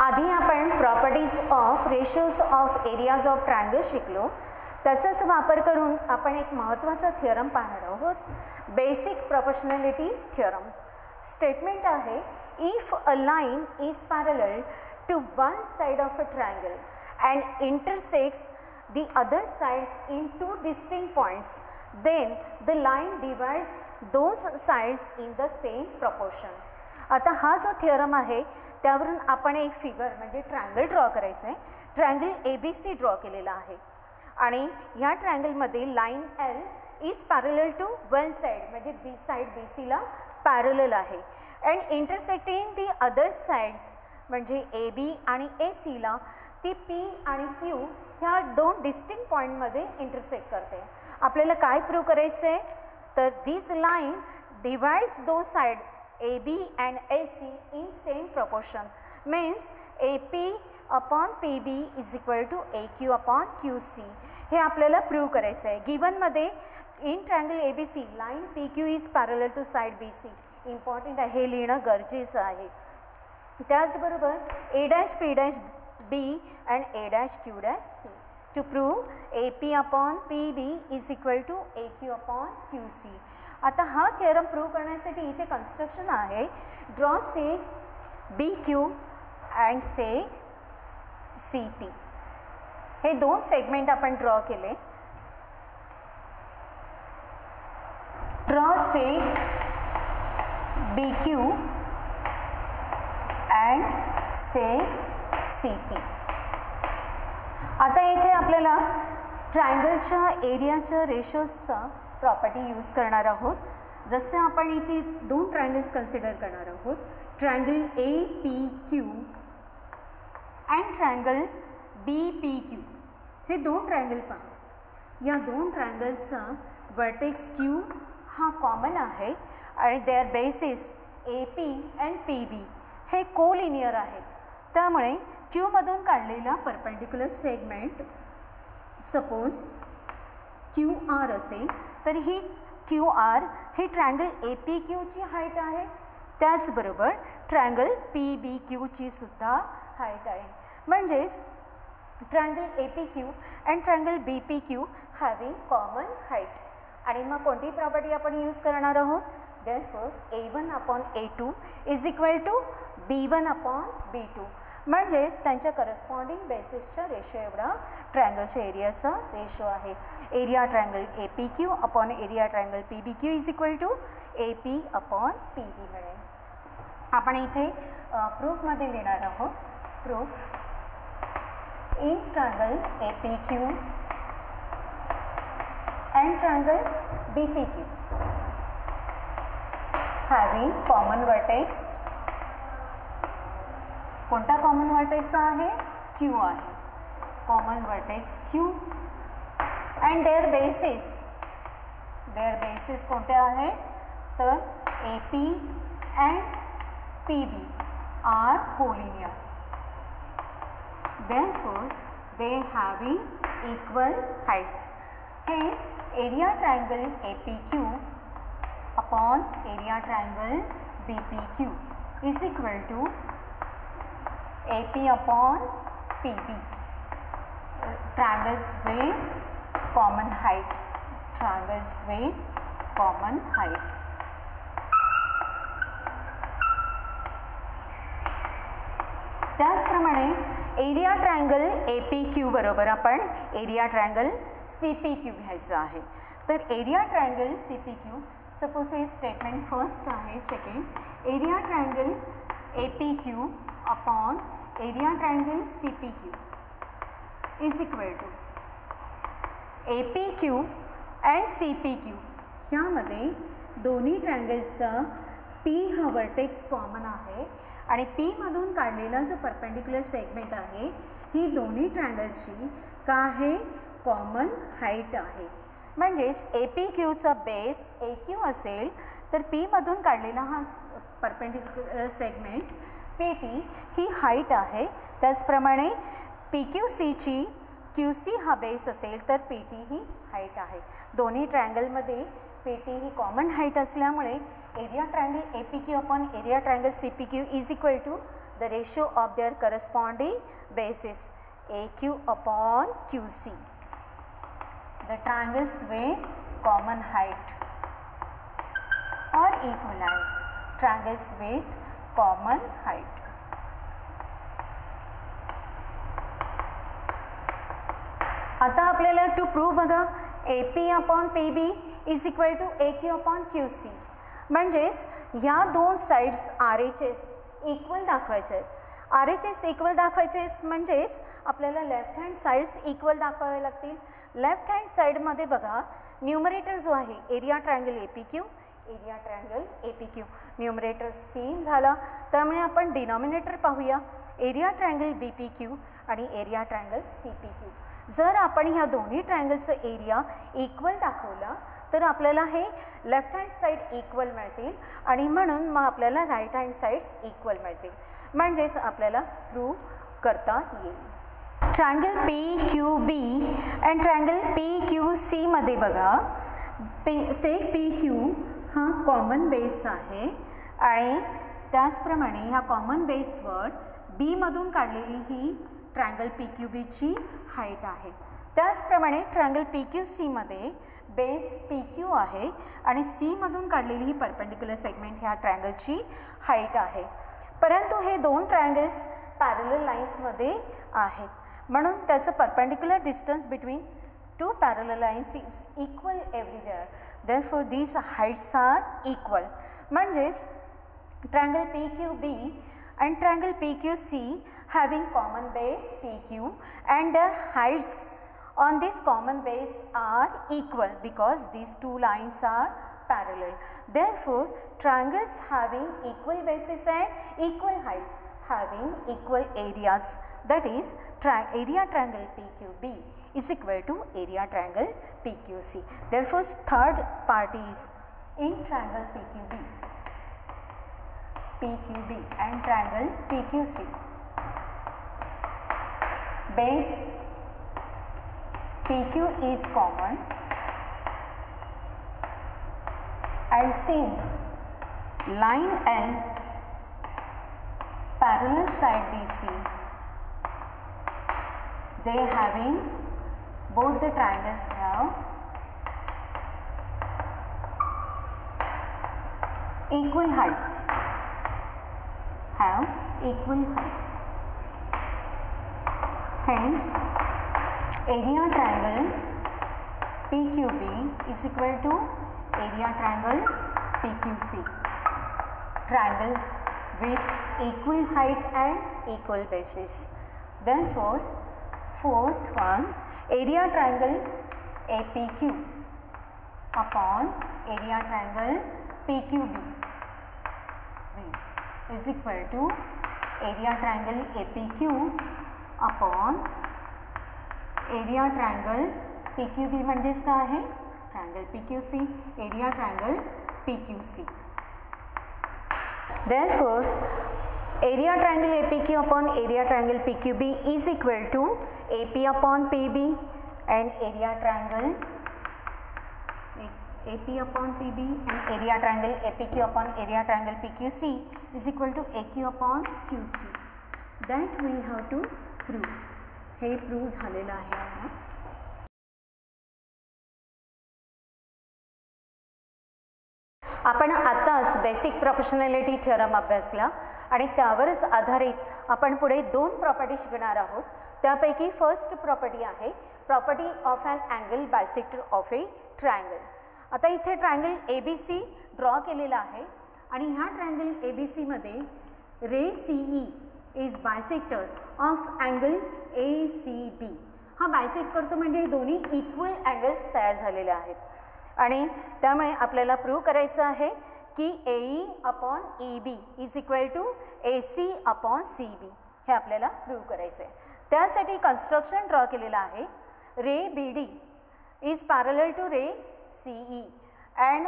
आधी आपण properties of ratios of areas of triangle शिकलो. त्याचाच वापर करून आपण एक महत्त्वाचा थिअरम पाहणार आहोत. बेसिक प्रॉपोर्शनॅलिटी थिअरम स्टेटमेंट आहे if a line is parallel to one side of a triangle and intersects the other sides in two distinct points then the line divides those sides in the same proportion. आता हा जो theorem आहे त्यावरून आपण एक figure म्हणजे triangle draw करायचं आहे triangle A B C draw केलेला आहे. आणि ह्या ट्रँगलमध्ये line L is parallel to one side म्हणजे बी साईड बी सीला पॅरल आहे. And intersecting the other sides म्हणजे ए बी आणि ए सीला ती पी आणि क्यू ह्या दोन डिस्टिंग पॉईंटमध्ये इंटरसेक्ट करते. आपल्याला काय प्रूव्ह करायचं आहे तर this line divides the side A B and A C in same proportion means A P upon P B is equal to A Q upon Q C हे आपल्याला प्रूव्ह करायचं आहे. गिवनमध्ये in triangle A B C line P Q is parallel to side B C important आहे. हे लिहिणं गरजेचं आहे. त्याचबरोबर A dash P dash B and A dash Q dash C. To prove AP upon PB is equal to AQ upon QC. आता हा theorem prove करण्यासाठी इथे कन्स्ट्रक्शन आहे. Draw seg B Q and seg C P हे दोन segment आपण draw केले. Draw seg B Q and seg C P आता इथे आपल्याला ट्रायंगलच्या एरियाच्या रेशोजचा प्रॉपर्टी यूज करणार आहोत. जसे आपण इथे दोन ट्रायंगल्स कन्सिडर करणार आहोत. Triangle A P Q and triangle B P Q हे दोन ट्रायंगल पहा. या दोन ट्रायंगल्सचा वर्टेक्स क्यू हा कॉमन आहे आणि their bases A P and P B हे कोलिनियर आहेत. त्यामुळे क्यूमधून काढलेला perpendicular segment suppose Q R असेल. तर ही क्यू आर ही ट्रँगल ए पी क्यूची हाईट आहे. त्याचबरोबर ट्रँगल पी बी क्यूची सुद्धा हाईट आहे. म्हणजेच triangle A P Q and triangle B P Q having common height आणि मग कोणती प्रॉपर्टी आपण यूज करणार आहोत? Therefore A one upon A two is equal to B one upon B two म्हणजेच त्यांच्या करस्पॉन्डिंग बेसिसच्या रेशो एवढा ट्रँगलच्या एरियाचा रेशो आहे. Area triangle A P Q upon area triangle P B Q is equal to A P upon P B मिळेल आपण इथे प्रूफमध्ये लिहिणार आहोत. Proof in triangle A P Q and triangle B P Q having common vertex कोणता common vertex आहे? Q आहे. Common vertex Q and their bases their bases कोणते आहे? तर A P and P B are collinear therefore they having equal heights हेच area triangle A P Q upon area triangle B AP upon PB. Triangles with common height. Triangles with common height. त्याचप्रमाणे area triangle A P Q बरोबर आपण area triangle C P Q घ्यायचं आहे तर area triangle C P Q suppose हे statement first आहे second area triangle A P Q upon area triangle C P Q is equal A P Q and C P Q ह्यामध्ये दोन्ही ट्रायंगल्सचा P हा vertex common आहे आणि पीमधून काढलेला जो परपेंडिक्युलर सेगमेंट आहे ही दोन्ही ट्रायंगलची का आहे? कॉमन हाईट आहे. म्हणजेच ए पी क्यूचा बेस ए क्यू असेल तर पीमधून काढलेला हा परपेंडिक्युलर सेगमेंट पी टी ही हाईट आहे. त्याचप्रमाणे पी क्यू सीची क्यू सी हा बेस असेल तर पी टी ही हाईट आहे. दोन्ही ट्रायंगलमध्ये पी टी ही कॉमन हाईट असल्यामुळे area triangle A P Q upon area triangle C P Q is equal to the ratio of their corresponding bases A Q upon Q C The triangles with common height or equivalents. Triangles with common height. आता आपल्याला to prove बघा A P upon P B is equal to A Q upon Q C म्हणजेच ह्या दोन sides are H S equal दाखवायचे आहेत R H S equal दाखवायचे म्हणजेच आपल्याला लेफ्ट हँड साईड्स इक्वल दाखवावे लागतील. लेफ्ट हँड साईडमध्ये बघा न्युमरेटर जो आहे area triangle A P Q area triangle A P Q numerator C झाला. त्यामुळे आपण डिनॉमिनेटर पाहूया. Area triangle B P Q आणि area triangle C P Q जर आपण ह्या दोन्ही ट्रायंगलचं एरिया इक्वल दाखवला तर आपल्याला हे लेफ्ट हँड साईड इक्वल मिळतील आणि म्हणून मग आपल्याला राईट हँड साईड्स इक्वल मिळतील. म्हणजेच आपल्याला प्रूव्ह करता येईल. Triangle P Q B and triangle P Q सीमध्ये बघा. पी से पी क्यू हा कॉमन बेस आहे. आणि त्याचप्रमाणे ह्या कॉमन बेसवर बीमधून काढलेली ही ट्रँगल पी क्यू बीची हाईट आहे. त्याचप्रमाणे ट्रँगल पी क्यू सीमध्ये बेस पी क्यू आहे आणि सीमधून काढलेली ही परपेंडिक्युलर सेगमेंट ह्या ट्रँगलची हाईट आहे. परंतु हे दोन ट्रँगल्स पॅरल लाईन्समध्ये आहेत. म्हणून त्याचं perpendicular distance between two parallel lines is equal everywhere therefore these heights are equal म्हणजेच triangle PQB and triangle PQC having common base PQ and their heights on this common base are equal because these two lines are parallel. Therefore, triangles having equal bases and equal heights having equal areas that is tri area triangle PQB is equal to area triangle PQC. Therefore, third part is in triangle PQB. PQB and triangle PQC. Base PQ is common and since line N parallel side BC they having both the triangles have equal heights have equal heights. Hence, area triangle PQB is equal to area triangle PQC. Triangles with equal height and equal bases. Therefore, fourth one, area triangle APQ upon area triangle PQB. This is equal to area triangle APQ upon area triangle PQB म्हणजेच काय आहे triangle PQC area triangle PQC therefore area triangle APQ upon area triangle PQB is equal to AP upon PB and area triangle AP upon PB and area triangle APQ upon area triangle PQC is equal to AQ upon QC. That we have to prove. हे prove झालेलं आहे आपण आताच basic प्रोफेशनॅलिटी theorem अभ्यासला आणि त्यावरच आधारित आपण पुढे दोन प्रॉपर्टी शिकणार आहोत त्यापैकी फर्स्ट प्रॉपर्टी आहे property of and angle bisector of a triangle आता इथे triangle A B C draw केलेला आहे. आणि ह्या ट्रायंगल ए बी सीमध्ये ray C E is bisector of angle A C B हा बायसेक्ट करतो म्हणजे दोन्ही इक्वल अँगल्स तयार झालेले आहेत. आणि त्यामुळे आपल्याला प्रूव्ह करायचं आहे की A E upon E B is equal to A C upon C B हे आपल्याला प्रूव्ह करायचं आहे त्यासाठी कन्स्ट्रक्शन ड्रॉ केलेलं आहे. Ray B D is parallel to ray C E and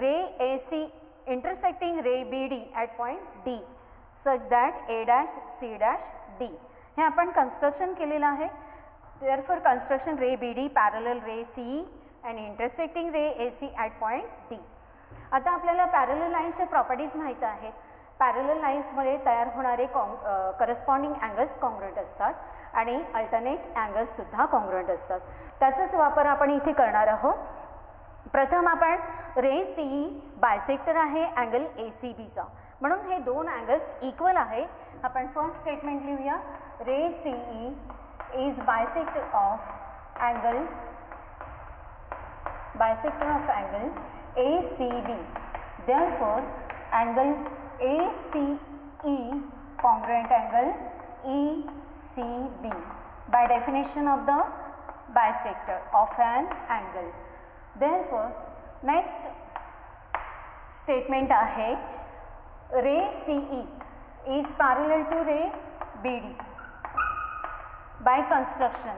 ray A C intersecting ray BD at point D such that A dash C dash D. हे आपण construction केलेलं आहे. Therefore construction ray BD parallel ray CE and intersecting ray AC at point D. आता आपल्याला पॅरल लाईन्सच्या properties माहीत आहेत. पॅरल लाईन्समध्ये तयार होणारे कॉंग करस्पॉन्डिंग अँगल्स कॉन्ग्रंट असतात आणि अल्टरनेट अँगल्ससुद्धा कॉन्ग्रंट असतात. त्याचाच वापर आपण इथे करणार आहोत. प्रथम आपण रे सी बायसेक्टर आहे अँगल ए सी बीचा म्हणून हे दोन अँगल्स इक्वल आहे. आपण फर्स्ट स्टेटमेंट लिहूया. Ray C E is bisector of angle bisector of angle A C B therefore angle ACE congruent angle ECB by definition of the bisector of an angle. Therefore next statement आहे ray CE is parallel to ray BD by construction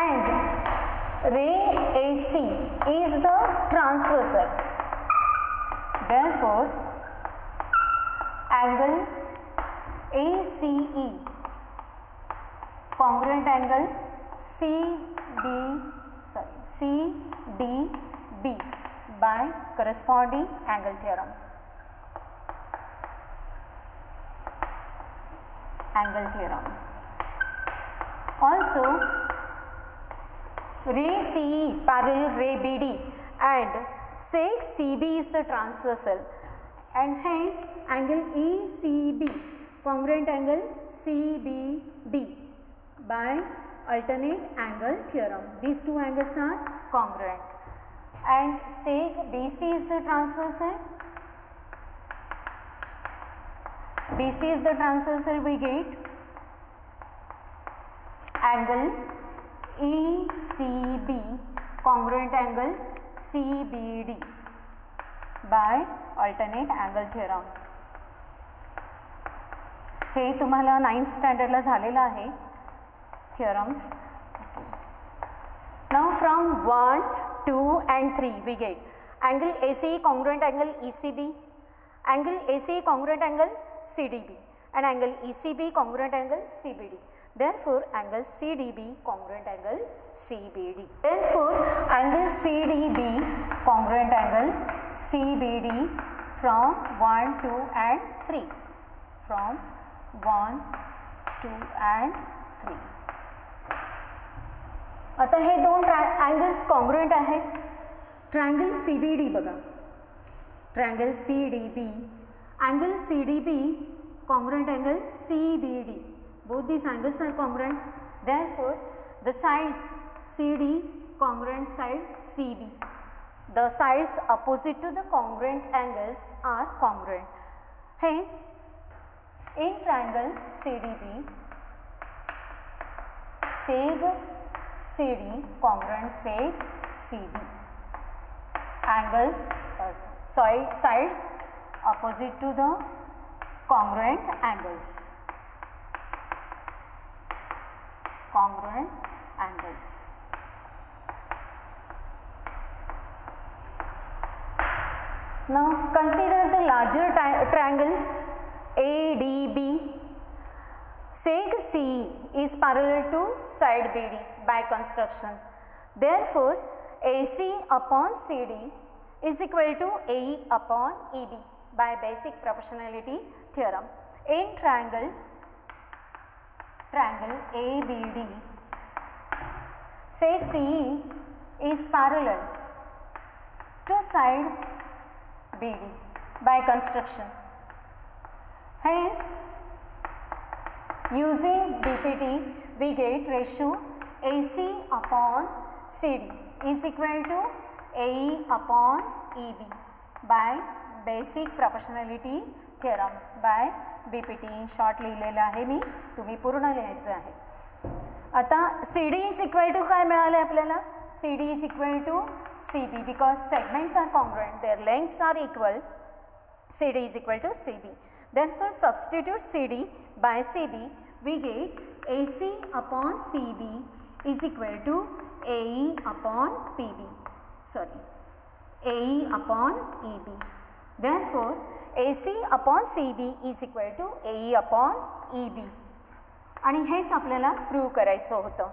and ray AC is the transversal. Therefore, angle ACE congruent angle CD sorry CDB by corresponding angle theorem. Angle theorem. Also, ray CE parallel ray BD and sec CB is the transversal and hence angle ECB congruent angle CBD by alternate angle theorem. These two angles are congruent and say BC is the transversal BC is the transversal we get angle ECB congruent angle CBD by alternate angle theorem. हे तुम्हाला ninth स्टँडर्डला झालेलं आहे theorems. Now from 1, 2 and 3 we get angle AC congruent angle ECB, angle AC congruent angle CDB and angle ECB congruent angle CBD. Therefore, angle CDB congruent angle CBD. Therefore, angle CDB congruent angle CBD from 1, 2 and 3. From 1, 2 and 3. आता हे दोन triangles congruent है triangle C B D बगा triangle C D B angle C D B congruent angle C B D both these angles are congruent therefore the sides C D congruent side C B the sides opposite to the congruent angles are congruent hence in triangle C D B seg CD congruent seg CB angles uh, side, sides opposite to the congruent angles. Congruent angles. Now consider the larger triangle ADB seg CE is parallel to side BD by construction therefore AC upon CD is equal to AE upon EB by basic proportionality theorem. In triangle, triangle ABD, say CE is parallel to side BD by construction. Hence, using BPT, we get ratio AC upon CD is equal to AE upon EB by basic proportionality theorem by BPT in short लिहिलेलं आहे मी. तुम्ही पूर्ण लिहायचं आहे. आता C D is equal to काय मिळालं आपल्याला? C D is equal to C B because segments are congruent their lengths are equal C D is equal to C B then for substitute C D by C B we get A C upon C B is equal to A E upon P B sorry EB. Upon E B therefore AC upon CB is equal to AE upon EB आणि हेच आपल्याला prove करायचं होतं.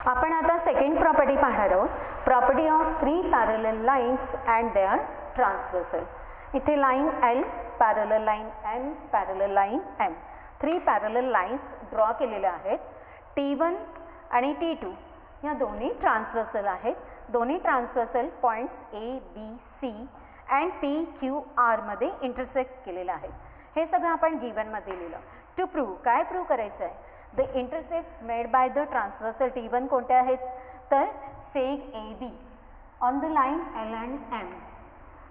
आपण आता second property पाहणार आहोत. Property of three parallel lines and they are transversal इथे line L parallel line M parallel line M three parallel lines draw केलेल्या आहेत. टी वन आणि टी टू ह्या दोन्ही ट्रान्सवर्सल आहेत. दोन्ही transversal points A B C and P Q आरमध्ये intersect केलेलं आहे हे सगळं आपण गिवनमध्ये लिहिलं. टू प्रूव्ह काय प्रूव्ह करायचं आहे the intercepts made by the transversal T one कोणत्या आहेत? तर seg A B on the line L and M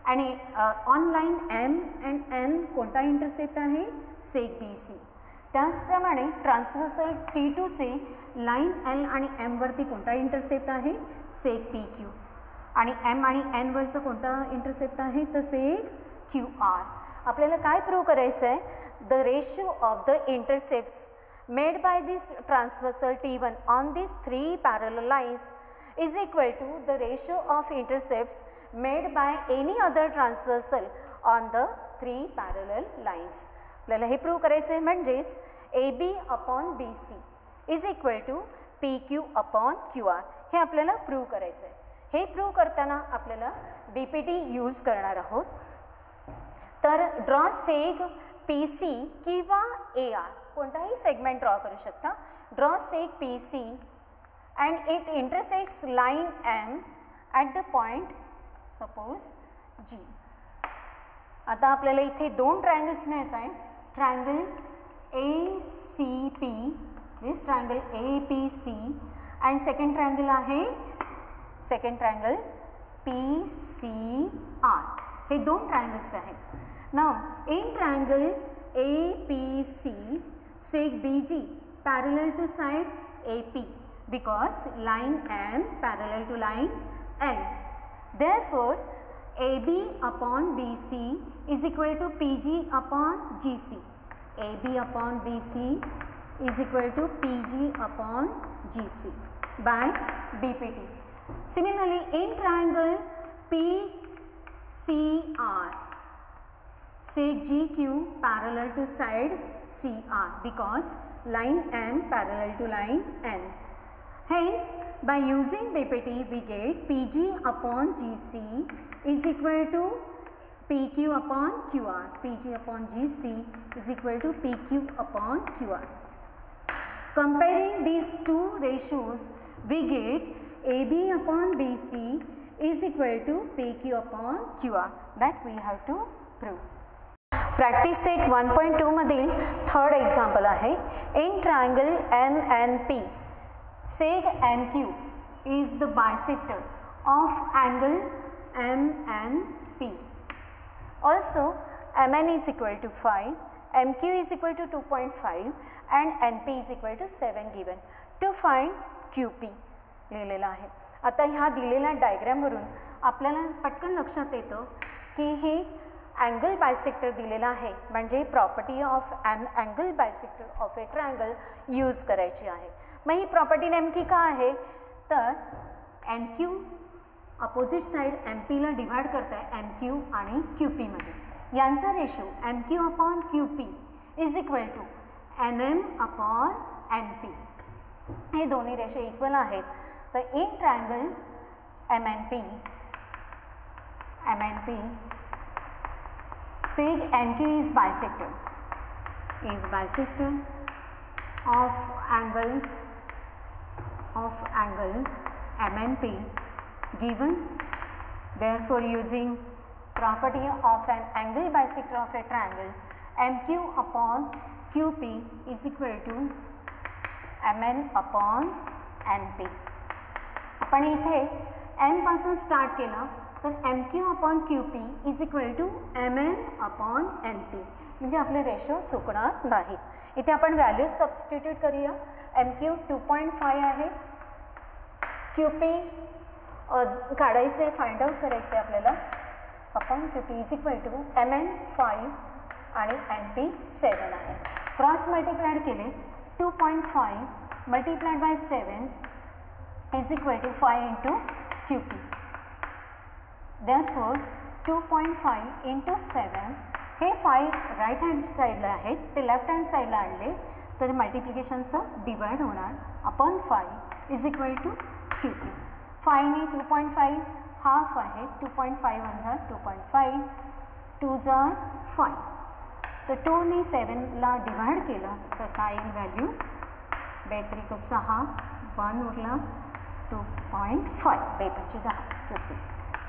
आणि on line M and N कोणता इंटरसेप्ट आहे? सेक बी सी त्याचप्रमाणे ट्रान्सवर्सल टी टूचे लाईन एल आणि एमवरती कोणता इंटरसेप्ट आहे? सेक पी क्यू आणि एम आणि एनवरचं कोणता इंटरसेप्ट आहे? तर सेक क्यू आर आपल्याला काय प्रूव्ह करायचं आहे the ratio of the intercepts made by this transversal T1 on these three parallel lines is equal to the ratio of intercepts made by any other transversal on the three parallel lines. आपल्याला हे prove करायचं आहे म्हणजेच A B upon B C is equal to P Q upon Q R हे आपल्याला prove करायचं आहे. हे प्रूव्ह करताना आपल्याला बी पी टी यूज करणार आहोत. तर ड्रॉ सेग पी सी किंवा ए आर कोणताही सेगमेंट ड्रॉ करू शकता. Draw seg P C and it intersects line M at the point suppose G आता आपल्याला इथे दोन ट्रायंगल्स मिळत आहेत triangle A C P means triangle A P C and second triangle आहे second triangle P C R हे दोन ट्रायंगल्स आहेत. ना in triangle A P C seg B G BG to to A P because line M parallel to line L. Therefore, AB upon BC is equal to PG upon GC. AB upon BC is equal to PG upon GC by BPT. Similarly, in triangle PCR, say GQ parallel to side CR because line M parallel to line N. Hence, by using BPT, we get PG upon GC is equal to PQ upon QR. PG upon GC is equal to PQ upon QR. Comparing these two ratios, we get AB upon BC is equal to PQ upon QR. That we have to prove. Practice set one point टूमधील third example आहे in triangle M N P seg N Q is the bisector of angle M N P also M N is equal to five M Q is equal to two point five and N P is equal to seven given to find Q P लिहिलेलं आहे. आता ह्या दिलेल्या डायग्रॅमवरून आपल्याला पटकन लक्षात येतं की ही अँगल बायसेक्टर दिलेला आहे. म्हणजे property of an angle bisector of a triangle use करायची आहे. मग ही प्रॉपर्टी नेमकी का आहे? तर N Q opposite side M पीला डिवाइड आहे एम क्यू आणि क्यू पीमध्ये यांचा ratio M Q upon Q P is equal to N M upon M P हे दोन्ही रेशो इक्वल आहेत. तर in triangle M N P M N P seg NQ is bisector. Is bisector of angle of angle MNP given therefore using property of an angle bisector of a triangle MQ upon QP is equal to MN upon NP आपण इथे M पासून start केलं तर M Q upon Q P is equal to M N upon N P म्हणजे आपले ratio चुकणार नाहीत. इथे आपण व्हॅल्यूज सबस्टिट्यूट करूया. M Q two point five आहे. क्यू पी काढायचं आहे फाइंड आउट करायचं आहे आपल्याला. Upon Q P is equal to M N five आणि एम पी सेवन आहे. क्रॉस मल्टिप्लाइड केले two point five multiplied by seven is equal to five into Q P therefore two point five into seven हे five right hand साईडला आहेत. ते left hand साईडला आणले तर मल्टिप्लिकेशनचं डिवाइड होणार. Upon five is equal to Q P फायने two point five half आहे. टू पॉईंट फाईव्ह वन झार टू पॉईंट फाईव्ह टू झार फाईव्ह तर टूने सेवनला डिवाइड केलं तर काय येईल व्हॅल्यू बेत्रिक सहा वन उरला टू पॉईंट फाईव्ह बेपंचे दहा Q P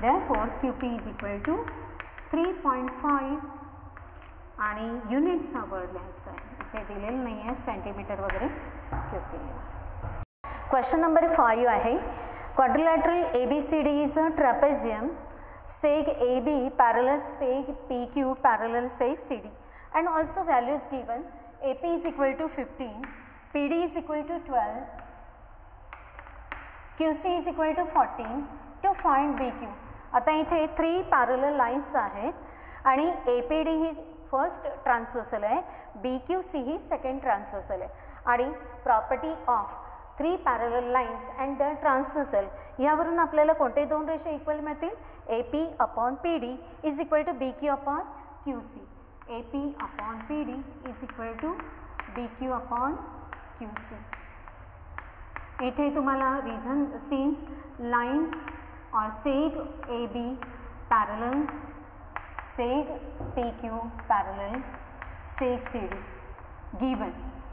therefore Q P is equal to three point five आणि युनिट्स हवं लिहायचं आहे. इथे दिलेलं नाही आहे सेंटीमीटर वगैरे क्वेश्चन नंबर फाईव्ह आहे. Quadrilateral A B C D is a trapezium seg A B parallel seg P Q parallel seg C D and also values given A P is equal to fifteen P D is equal to twelve Q C is equal to fourteen to find B Q आता इथे three parallel lines आहेत आणि A P D ही first transversal आहे B Q C ही second transversal आहे. आणि property of three parallel lines and the transversal यावरून आपल्याला कोणते दोन रेषे इक्वल मिळतील? A P upon P D is equal to B Q upon Q C A P upon P D is equal to B Q upon Q C येथे तुम्हाला reason since line और seg A B parallel seg P Q parallel Seri given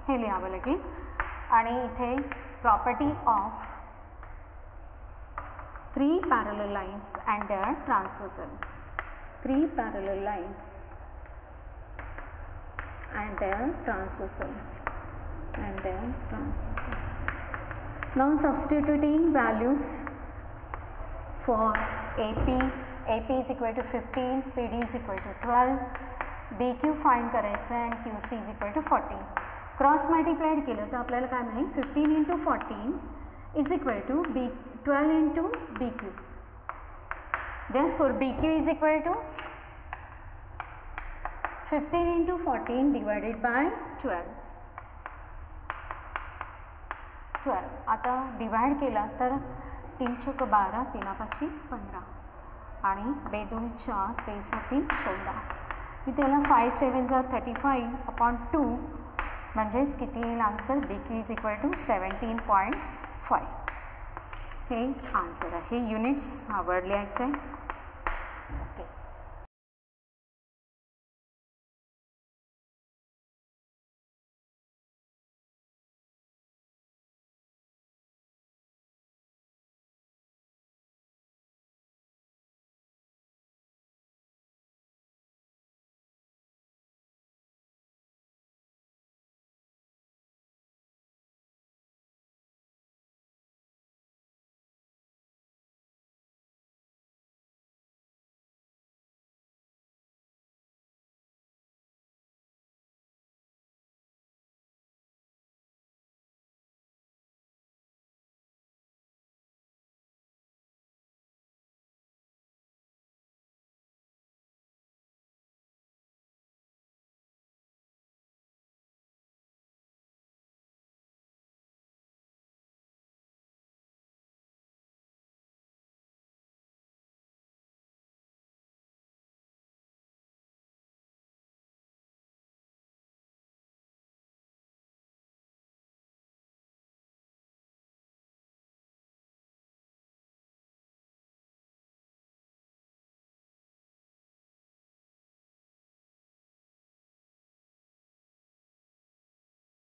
हे लिहावं लागेल आणि इथे property of three parallel lines and their transversal three parallel lines and their transversal and their transversal now substituting values for A P AP is equal to 15, PD is equal to 12, BQ find करायचं आहे and QC is equal to fourteen cross multiplied केलं तर आपल्याला काय मिळेल? Fifteen into fourteen is equal to B twelve into B Q then four B Q is equal to fifteen into fourteen divided by twelve twelve आता divide केला तर तीन चौक बारा तीनापाची पंधरा. आणि बे दोन चार बे तीन चौदा मी त्याला फाय सेवन जा थर्टी फाईव्ह अपॉन टू म्हणजेच किती येईल answer B Q is equal to seventeen point five हे आन्सर आहे. हे युनिट्स आवडल्याचं आहे